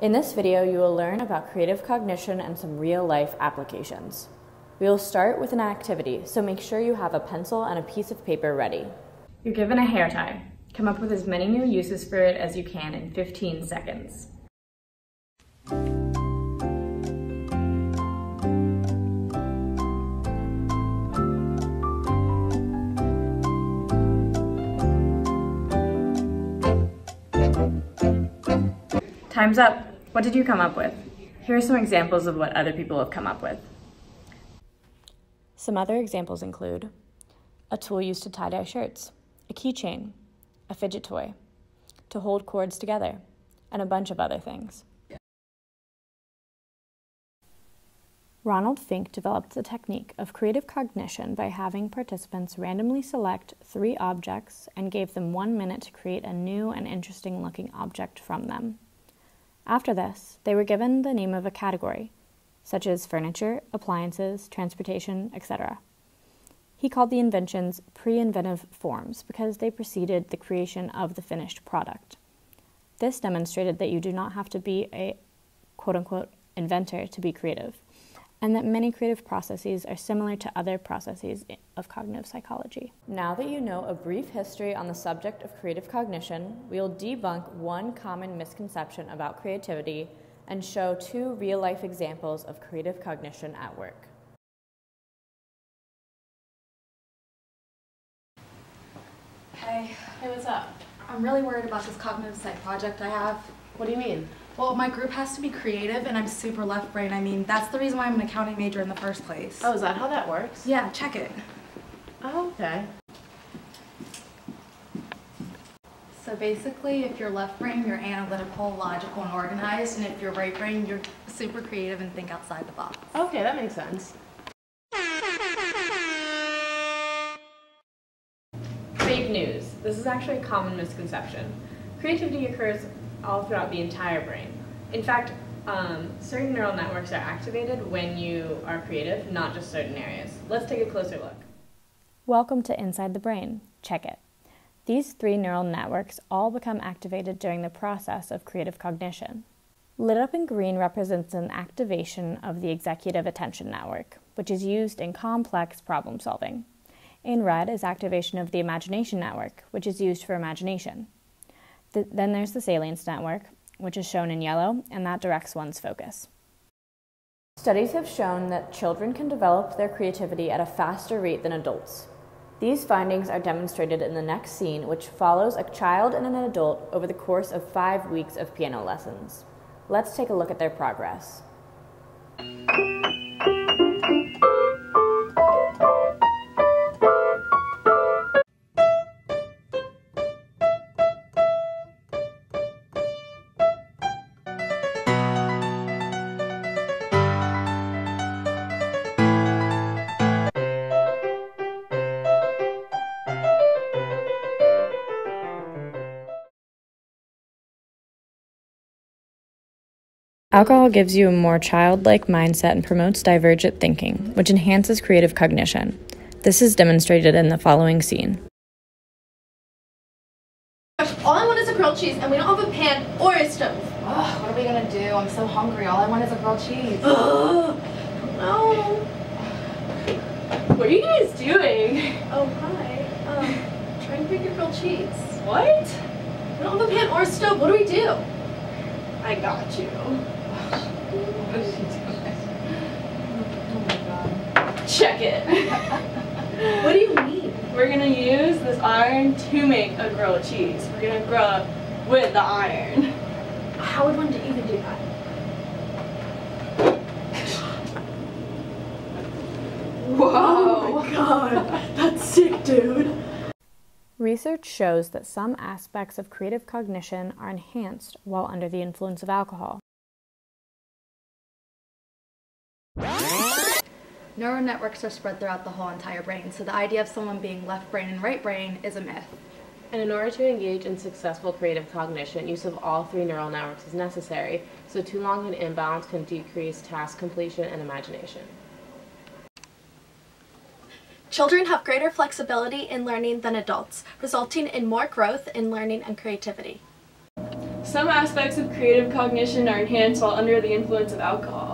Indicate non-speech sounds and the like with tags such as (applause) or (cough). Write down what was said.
In this video, you will learn about creative cognition and some real-life applications. We will start with an activity, so make sure you have a pencil and a piece of paper ready. You're given a hair tie. Come up with as many new uses for it as you can in 15 seconds. Time's up. What did you come up with? Here are some examples of what other people have come up with. Some other examples include a tool used to tie dye shirts, a keychain, a fidget toy, to hold cords together, and a bunch of other things. Ronald Finke developed the technique of creative cognition by having participants randomly select three objects and gave them one minute to create a new and interesting looking object from them. After this, they were given the name of a category, such as furniture, appliances, transportation, etc. He called the inventions pre inventive forms because they preceded the creation of the finished product. This demonstrated that you do not have to be a quote unquote inventor to be creative, and that many creative processes are similar to other processes of cognitive psychology. Now that you know a brief history on the subject of creative cognition, we will debunk one common misconception about creativity and show two real life examples of creative cognition at work. Hey, Hey, what's up? I'm really worried about this cognitive psych project I have. What do you mean? Well, my group has to be creative and I'm super left brain. I mean, that's the reason why I'm an accounting major in the first place. Oh, is that how that works? Yeah, check it. Oh, okay. So basically, if you're left brain, you're analytical, logical, and organized, and if you're right brain, you're super creative and think outside the box. Okay, that makes sense. Fake news. This is actually a common misconception. Creativity occurs all throughout the entire brain. In fact, um, certain neural networks are activated when you are creative, not just certain areas. Let's take a closer look. Welcome to Inside the Brain. Check it. These three neural networks all become activated during the process of creative cognition. Lit up in green represents an activation of the executive attention network, which is used in complex problem solving. In red is activation of the imagination network, which is used for imagination. Th- then there's the salience network, which is shown in yellow, and that directs one's focus. Studies have shown that children can develop their creativity at a faster rate than adults. These findings are demonstrated in the next scene, which follows a child and an adult over the course of five weeks of piano lessons. Let's take a look at their progress. Alcohol gives you a more childlike mindset and promotes divergent thinking, which enhances creative cognition. This is demonstrated in the following scene. All I want is a grilled cheese, and we don't have a pan or a stove. Ugh, what are we gonna do? I'm so hungry. All I want is a grilled cheese. Ugh. No. What are you guys doing? Oh, hi. Um, trying to make a grilled cheese. What? We don't have a pan or a stove. What do we do? I got you. What is she doing? Oh my god. Check it. What do you mean? We're gonna use this iron to make a grilled cheese. We're gonna grill it with the iron. How would one even do that? (laughs) Whoa. Oh my god. That's sick, dude. Research shows that some aspects of creative cognition are enhanced while under the influence of alcohol. Neural networks are spread throughout the whole entire brain, so the idea of someone being left brain and right brain is a myth. And in order to engage in successful creative cognition, use of all three neural networks is necessary, so too long an imbalance can decrease task completion and imagination. Children have greater flexibility in learning than adults, resulting in more growth in learning and creativity. Some aspects of creative cognition are enhanced while under the influence of alcohol.